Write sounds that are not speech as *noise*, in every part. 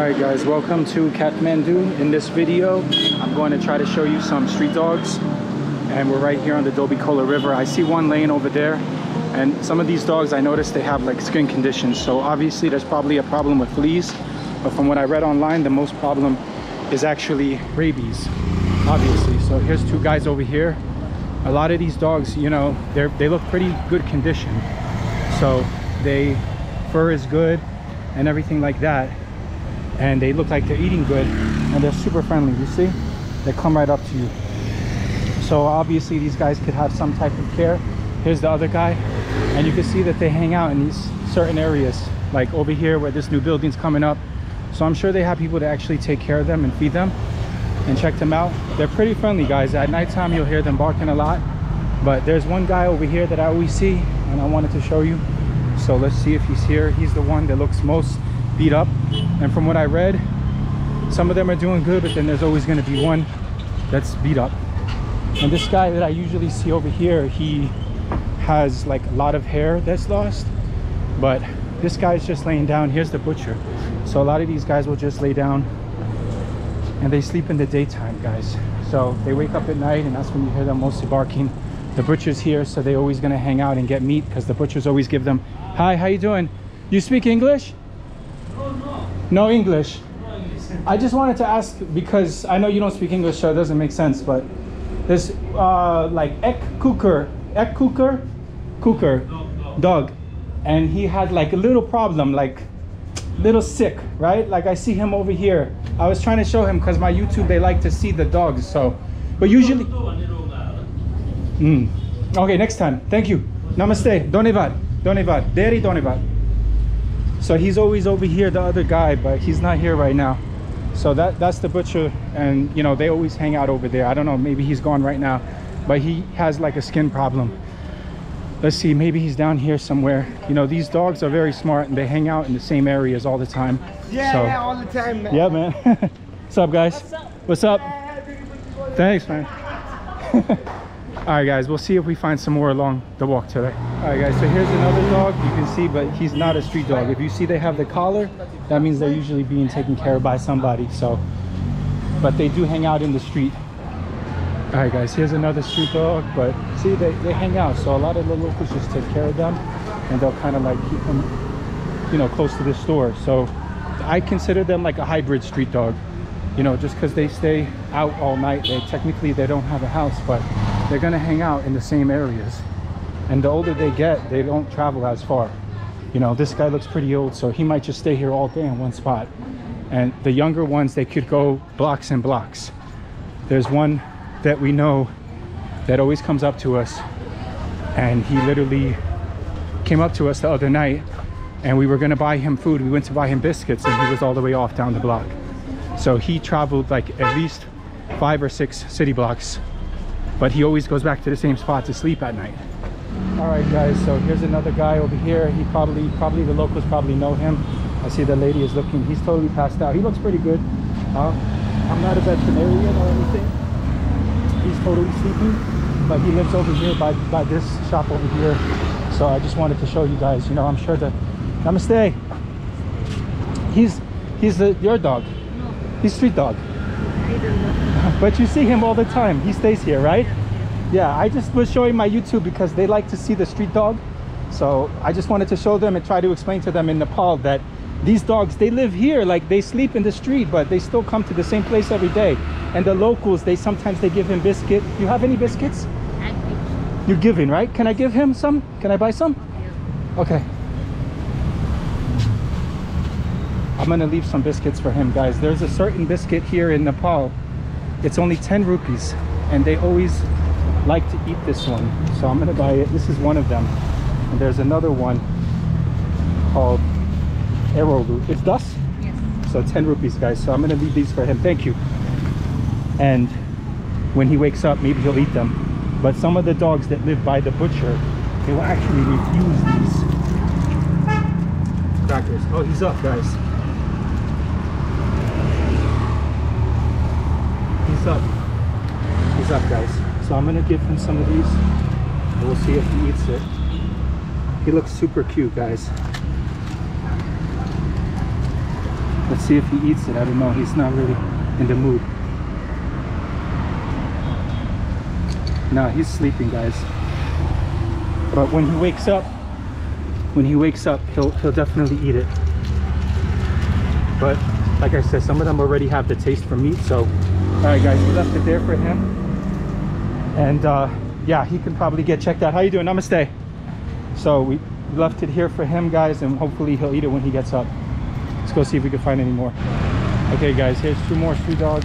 Alright guys, welcome to Kathmandu. In this video, I'm going to try to show you some street dogs. And we're right here on the Dhobi Khola River. I see one laying over there. And some of these dogs, I noticed they have like skin conditions. So obviously there's probably a problem with fleas. But from what I read online, the most problem is actually rabies, obviously. So here's two guys over here. A lot of these dogs, you know, they they look pretty good condition. So they fur is good and everything like that and they look like they're eating good and they're super friendly you see? They come right up to you. So obviously these guys could have some type of care. Here's the other guy and you can see that they hang out in these certain areas like over here where this new building's coming up. So i'm sure they have people to actually take care of them and feed them and check them out. They're pretty friendly guys. At nighttime you'll hear them barking a lot. But there's one guy over here that i always see and i wanted to show you. So let's see if he's here. He's the one that looks most beat up. And from what i read some of them are doing good but then there's always going to be one that's beat up. And this guy that i usually see over here he has like a lot of hair that's lost but this guy's just laying down. Here's the butcher. So a lot of these guys will just lay down and they sleep in the daytime guys. So they wake up at night and that's when you hear them mostly barking. The butcher's here so they're always going to hang out and get meat because the butchers always give them hi how you doing? You speak english no English. I just wanted to ask because I know you don't speak English, so it doesn't make sense. But this, uh, like Ek Cooker, Ek Cooker, Cooker, dog, and he had like a little problem, like little sick, right? Like I see him over here. I was trying to show him because my YouTube they like to see the dogs. So, but usually. Mm. Okay, next time. Thank you. Namaste. Donevad. Donevad. Deri Donevad so he's always over here the other guy but he's not here right now. So that that's the butcher and you know they always hang out over there. I don't know maybe he's gone right now but he has like a skin problem. Let's see maybe he's down here somewhere. You know these dogs are very smart and they hang out in the same areas all the time. Yeah, so, yeah all the time man. yeah man. *laughs* What's up guys? What's up, what's up? thanks man *laughs* all right guys we'll see if we find some more along the walk today. All right guys so here's another dog. You can see but he's not a street dog. If you see they have the collar that means they're usually being taken care of by somebody so. But they do hang out in the street. All right guys here's another street dog but see they, they hang out so a lot of the locals just take care of them and they'll kind of like keep them you know close to the store. So i consider them like a hybrid street dog you know just because they stay out all night. They technically they don't have a house but they're gonna hang out in the same areas. And the older they get they don't travel as far. You know this guy looks pretty old so he might just stay here all day in one spot. And the younger ones they could go blocks and blocks. There's one that we know that always comes up to us and he literally came up to us the other night and we were going to buy him food. We went to buy him biscuits and he was all the way off down the block. So he traveled like at least five or six city blocks but he always goes back to the same spot to sleep at night. All right guys so here's another guy over here. He probably probably the locals probably know him. I see the lady is looking. He's totally passed out. He looks pretty good. Uh, i'm not a veterinarian or anything. He's totally sleeping but he lives over here by by this shop over here. So i just wanted to show you guys you know i'm sure that namaste. He's he's the your dog? He's street dog *laughs* but you see him all the time. He stays here right? Yeah i just was showing my youtube because they like to see the street dog. So i just wanted to show them and try to explain to them in nepal that these dogs they live here like they sleep in the street but they still come to the same place every day. And the locals they sometimes they give him biscuit. You have any biscuits? You're giving right? Can i give him some? Can i buy some? Okay i'm gonna leave some biscuits for him guys. There's a certain biscuit here in nepal. It's only 10 rupees and they always like to eat this one. So i'm gonna buy it. This is one of them. And there's another one called arrowroot it's dust? Yes. So 10 rupees guys. So i'm gonna leave these for him. Thank you. And when he wakes up maybe he'll eat them. But some of the dogs that live by the butcher they will actually refuse these. Crackers. Oh he's up guys he's up he's up guys so i'm gonna give him some of these and we'll see if he eats it he looks super cute guys Let's see if he eats it. I don't know. He's not really in the mood. No, he's sleeping, guys. But when he wakes up, when he wakes up, he'll he'll definitely eat it. But like I said, some of them already have the taste for meat. So, all right, guys, we left it there for him. And uh, yeah, he can probably get checked out. How you doing? Namaste. So we left it here for him, guys, and hopefully he'll eat it when he gets up. Let's go see if we can find any more. Okay, guys, here's two more street dogs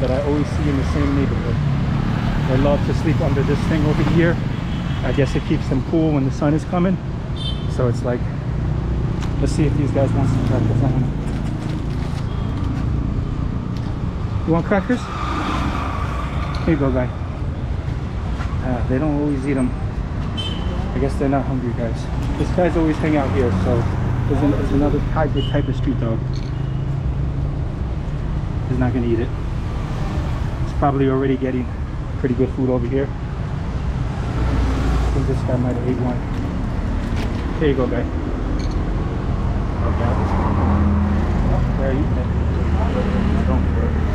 that I always see in the same neighborhood. They love to sleep under this thing over here. I guess it keeps them cool when the sun is coming. So it's like, let's see if these guys want some crackers. I don't know. You want crackers? Here you go, guy. Uh, they don't always eat them. I guess they're not hungry, guys. This guy's always hang out here, so there's, an, there's another hybrid type of street dog. He's not gonna eat it. He's probably already getting pretty good food over here. I think this guy might have ate one. Here you go, guy. Okay. Oh, they're.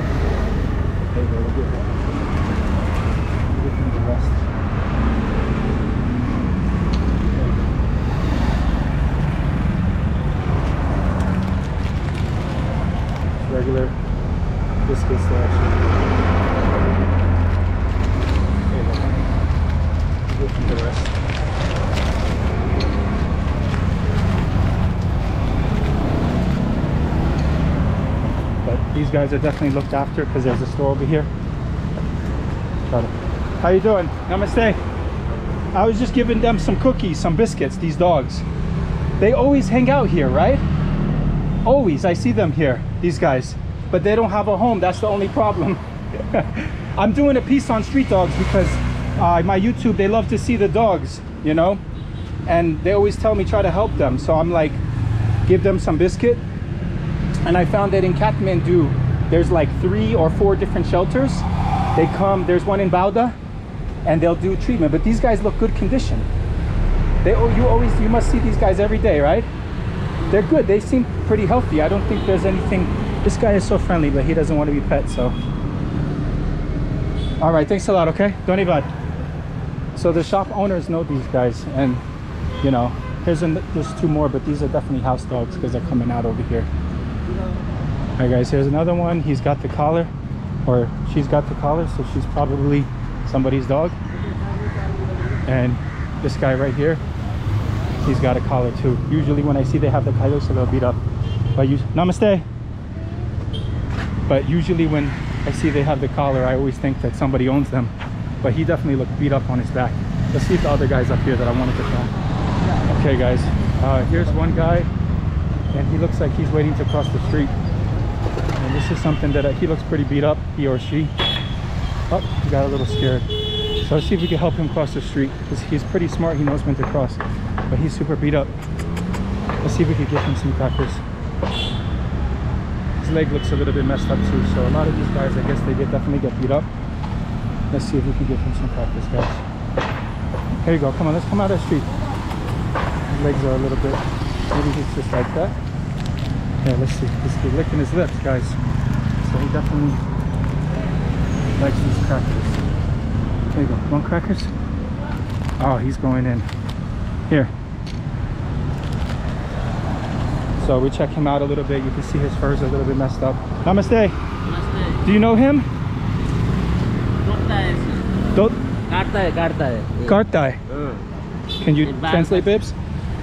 Regular biscuits there actually. There you go. Give him the rest. But these guys are definitely looked after because there's a store over here. How you doing? Namaste. I was just giving them some cookies, some biscuits, these dogs. They always hang out here, right? Always, I see them here, these guys. But they don't have a home, that's the only problem. *laughs* I'm doing a piece on street dogs because uh, my YouTube, they love to see the dogs, you know? And they always tell me try to help them. So I'm like, give them some biscuit. And I found that in Kathmandu, there's like three or four different shelters. They come, there's one in Bauda, and they'll do treatment. But these guys look good condition. They, oh, you always, you must see these guys every day, right? They're good. They seem pretty healthy. I don't think there's anything. This guy is so friendly, but he doesn't want to be pet, so. All right, thanks a lot, okay? Donibad. So the shop owners know these guys, and you know, here's there's two more, but these are definitely house dogs because they're coming out over here. All right, guys, here's another one. He's got the collar, or she's got the collar, so she's probably somebody's dog. And this guy right here, he's got a collar too. Usually when I see they have the so they'll beat up. But you, namaste. But usually when I see they have the collar, I always think that somebody owns them. But he definitely looked beat up on his back. Let's see if the other guy's up here that I wanted to film. Okay, guys, uh, here's one guy, and he looks like he's waiting to cross the street. And this is something that uh, he looks pretty beat up, he or she. Oh, he got a little scared. So let's see if we can help him cross the street because he's pretty smart. He knows when to cross, but he's super beat up. Let's see if we can give him some crackers. His leg looks a little bit messed up too. So a lot of these guys, I guess they get definitely get beat up. Let's see if we can give him some crackers, guys. Here you go. Come on, let's come out of the street. His legs are a little bit. Maybe he's just like that. Yeah, let's see. He's licking his lips, guys. So he definitely likes these crackers. There you go. Want crackers? Oh, he's going in. Here. So we check him out a little bit. You can see his fur's a little bit messed up. Namaste. Namaste. Do you know him? Kartai. Kartai. Eh. Can you eh, translate, Bibs?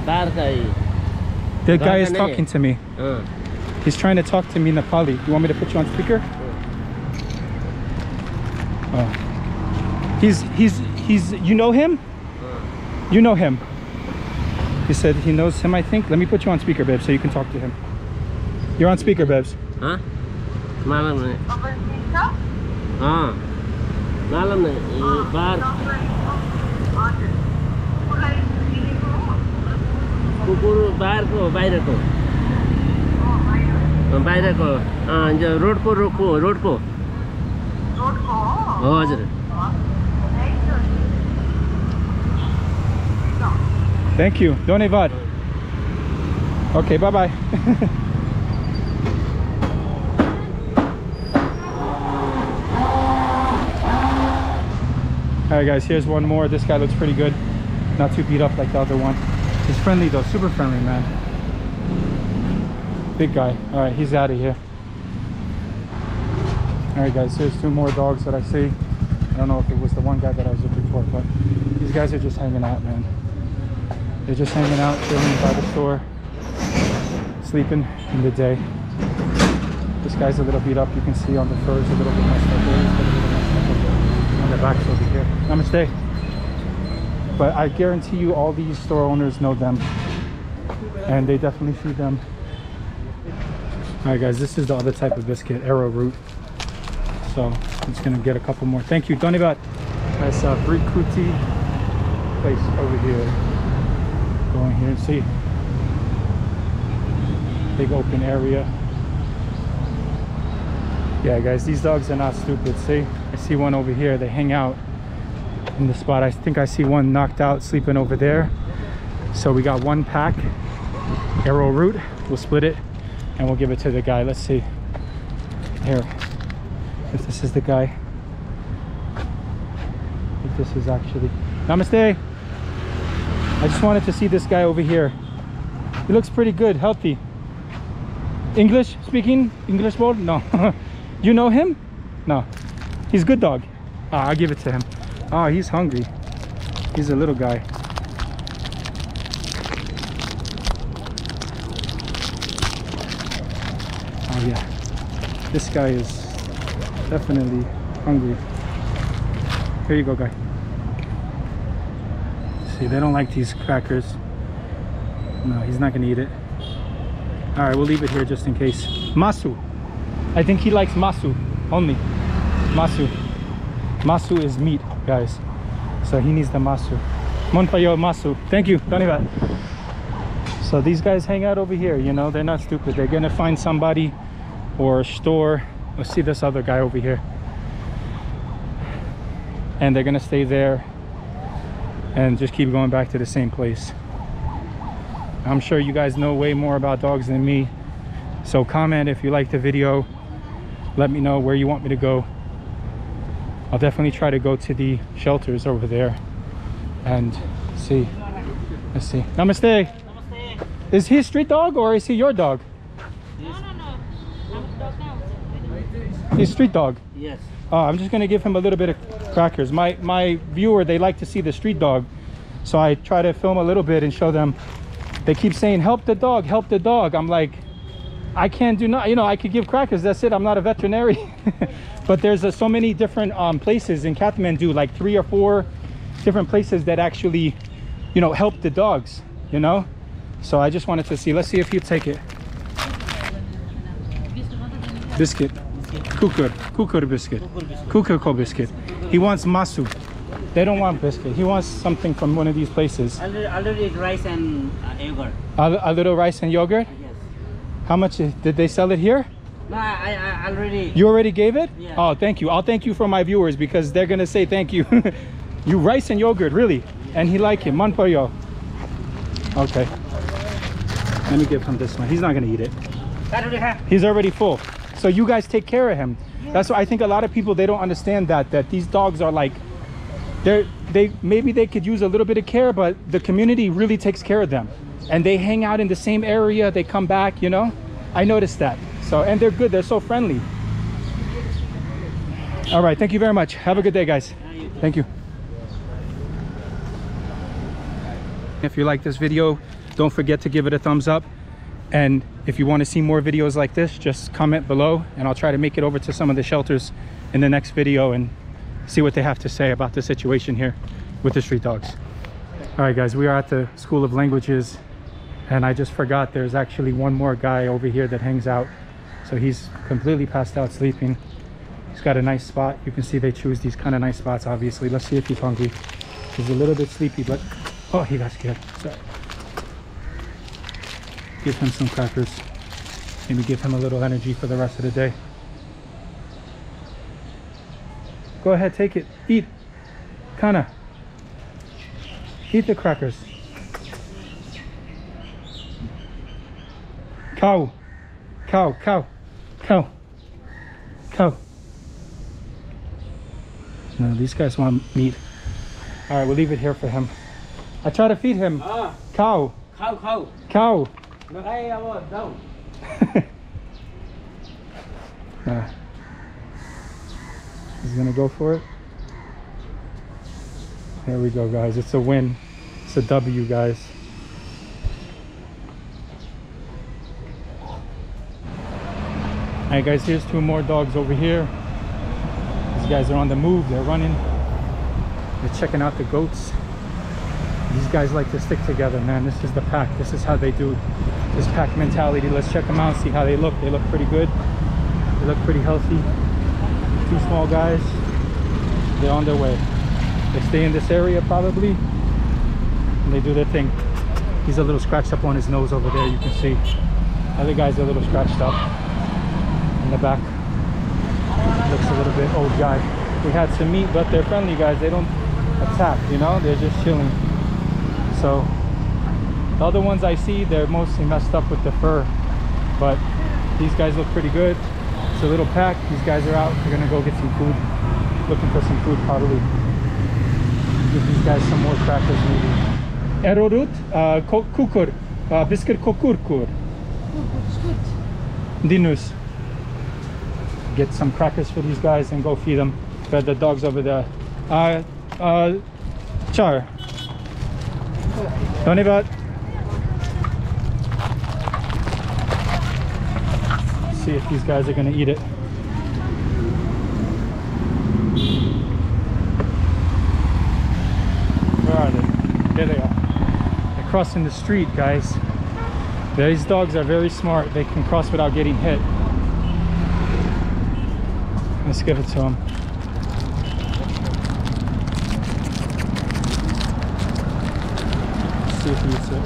Barkai. Eh. The guy is talking to me. He's trying to talk to me in Nepali. You want me to put you on speaker? Oh. He's he's he's you know him? You know him. He said he knows him, I think. Let me put you on speaker, babe, so you can talk to him. You're on speaker, babes. Huh? Malam. Ah. Malam पुरो बाहिरको बाहिरको बाहिरको रोडको रोडको रोडको हजुर Thank you. Dhanyavad. Okay, bye-bye. *laughs* Alright guys, here's one more. This guy looks pretty good. Not too beat up like the other one. He's friendly though, super friendly, man. Big guy. All right, he's out of here. All right, guys, here's two more dogs that I see. I don't know if it was the one guy that I was looking for, but these guys are just hanging out, man. They're just hanging out, chilling by the store, sleeping in the day. This guy's a little beat up. You can see on the fur, furs a little bit messed up. On the backs over here. Namaste. But I guarantee you, all these store owners know them, and they definitely feed them. All right, guys, this is the other type of biscuit, arrowroot. So I'm just gonna get a couple more. Thank you, Donibat. That's uh, Bhrikuti place over here. Go in here and see. Big open area. Yeah, guys, these dogs are not stupid. See, I see one over here. They hang out in the spot. I think I see one knocked out sleeping over there. So we got one pack, arrowroot. We'll split it and we'll give it to the guy. Let's see. Here, if this is the guy. If this is actually. Namaste. I just wanted to see this guy over here. He looks pretty good, healthy. English speaking? English word? No. *laughs* you know him? No. He's a good dog. Ah, I'll give it to him. Ah, he's hungry. He's a little guy. Oh yeah. This guy is definitely hungry. Here you go, guy. See, they don't like these crackers. No, he's not gonna eat it. All right, we'll leave it here just in case. Masu. I think he likes masu only. Masu. Masu is meat, guys. So he needs the masu. Monpayo masu. Thank you, Donivat. So these guys hang out over here, you know, they're not stupid. They're gonna find somebody or a store. Let's see this other guy over here. And they're gonna stay there and just keep going back to the same place. I'm sure you guys know way more about dogs than me. So comment if you like the video. Let me know where you want me to go. I'll definitely try to go to the shelters over there and see. Let's see. Namaste. Namaste. Is he a street dog or is he your dog? No, no, no. I'm talking outside. He's a street dog. Yes. Oh, I'm just gonna give him a little bit of crackers. My my viewer, they like to see the street dog, so I try to film a little bit and show them. They keep saying, "Help the dog, help the dog." I'm like, I can't do not. You know, I could give crackers. That's it. I'm not a veterinarian. *laughs* but there's uh, so many different um, places in Kathmandu, like three or four different places that actually, you know, help the dogs. You know, so I just wanted to see. Let's see if he'll take it. Biscuit. Kukur. Kukur biscuit. Kukur ko biscuit. He wants masu. They don't want biscuit. He wants something from one of these places. A little rice and uh, yogurt. A, a little rice and yogurt. How much is- did they sell it here? No, I, I already. You already gave it? Yeah. Oh, thank you. I'll thank you for my viewers because they're gonna say thank you. *laughs* you rice and yogurt, really? And he like it. Manpoyo. Okay. Let me give him this one. He's not gonna eat it. He's already full. So you guys take care of him. That's why I think a lot of people they don't understand that that these dogs are like they're they maybe they could use a little bit of care, but the community really takes care of them. And they hang out in the same area, they come back, you know? I noticed that. So and they're good, they're so friendly. All right, thank you very much. Have a good day, guys. Thank you. If you like this video, don't forget to give it a thumbs up. And if you want to see more videos like this, just comment below and I'll try to make it over to some of the shelters in the next video and see what they have to say about the situation here with the street dogs. All right, guys, we are at the School of Languages and I just forgot there's actually one more guy over here that hangs out. So he's completely passed out sleeping. He's got a nice spot. You can see they choose these kind of nice spots, obviously. Let's see if he's hungry. He's a little bit sleepy, but oh, he got scared. Sorry give him some crackers maybe give him a little energy for the rest of the day go ahead take it eat kana eat the crackers cow cow cow cow cow no these guys want meat All right, we'll leave it here for him. I try to feed him Ah, cow, Cow, cow. Đâu *laughs* đâu. Uh, he's gonna go for it. There we go, guys. It's a win. It's a W, guys. All right, guys. Here's two more dogs over here. These guys are on the move. They're running. They're checking out the goats. These guys like to stick together, man. This is the pack. This is how they do this pack mentality. Let's check them out, see how they look. They look pretty good. They look pretty healthy. Two small guys. They're on their way. They stay in this area probably. And they do their thing. He's a little scratched up on his nose over there, you can see. Other guy's are a little scratched up the back. Looks a little bit old guy. We had some meat, but they're friendly guys. They don't attack, you know? They're just chilling. So the other ones I see, they're mostly messed up with the fur. But these guys look pretty good. It's a little pack. These guys are out. They're gonna go get some food. Looking for some food probably. Give these guys some more crackers maybe. Erorut, uh, kukur, uh, biskir kokurkur. Dinus. Get some crackers for these guys and go feed them. Fed the dogs over there. Uh, uh, char. Dhanivad. See if these guys are gonna eat it. Where are they? There they are. They're crossing the street, guys. These dogs are very smart. They can cross without getting hit. Let's give it to them. See if he eats it.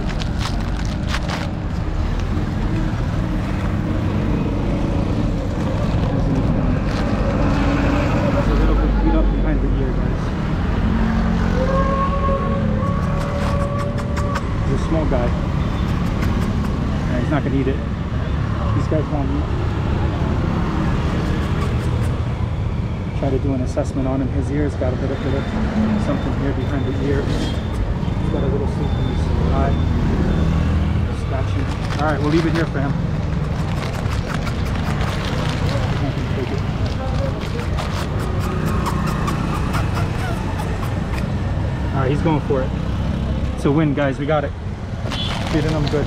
The small guy. Yeah, he's not gonna eat it. These guys won't eat. Try to do an assessment on him. His ear's got a bit of, bit of something here behind the ear. He's got a little sleep in his eye. Scratching. All right, we'll leave it here for him. All right, he's going for it. It's a win, guys. We got it. Feeding them good.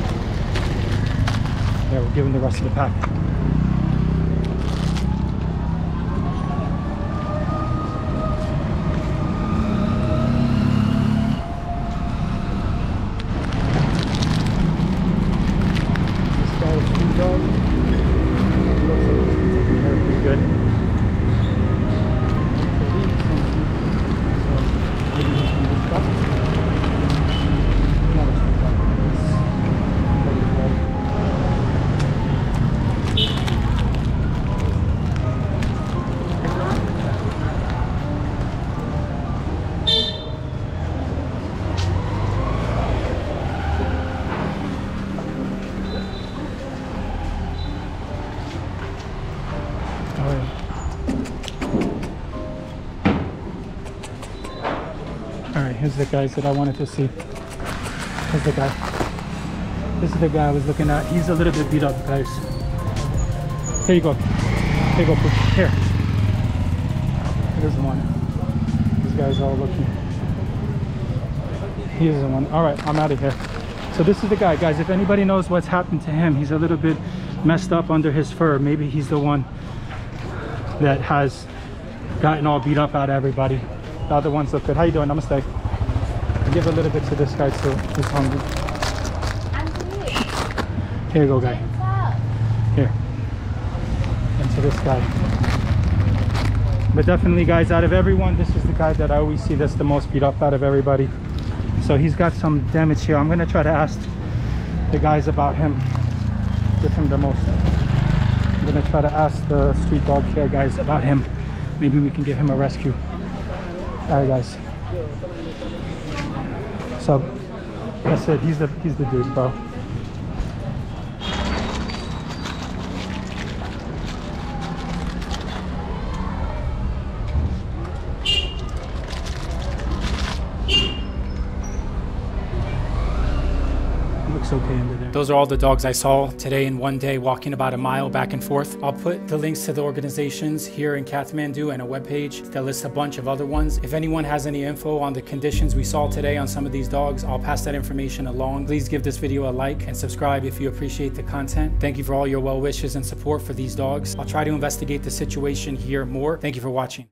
Yeah, we're giving the rest of the pack. Here's the guys that I wanted to see. Here's the guy. This is the guy I was looking at. He's a little bit beat up, guys. Here you go. Here you go. Here. Here's one. These guys are all looking. He is the one. Alright, I'm out of here. So this is the guy, guys. If anybody knows what's happened to him, he's a little bit messed up under his fur. Maybe he's the one that has gotten all beat up out of everybody. The other ones look good. How you doing? Namaste. Give a little bit to this guy too. He's hungry. Here you go, guy. Here. And to this guy. But definitely, guys, out of everyone, this is the guy that I always see that's the most beat up out of everybody. So he's got some damage here. I'm gonna try to ask the guys about him. Give him the most. I'm gonna try to ask the street dog care guys about him. Maybe we can give him a rescue. All right, guys. So that's it. He's the he's the dude, bro. looks okay under there. Those are all the dogs I saw today in one day, walking about a mile back and forth. I'll put the links to the organizations here in Kathmandu and a webpage that lists a bunch of other ones. If anyone has any info on the conditions we saw today on some of these dogs, I'll pass that information along. Please give this video a like and subscribe if you appreciate the content. Thank you for all your well wishes and support for these dogs. I'll try to investigate the situation here more. Thank you for watching.